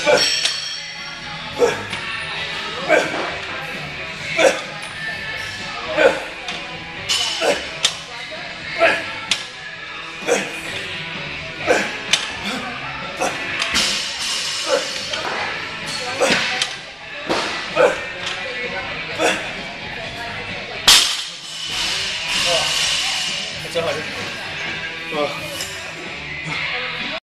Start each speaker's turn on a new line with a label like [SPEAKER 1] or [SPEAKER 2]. [SPEAKER 1] 哇，真好用。哇。